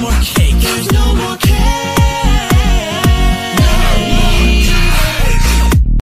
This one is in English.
More cake. There's no more.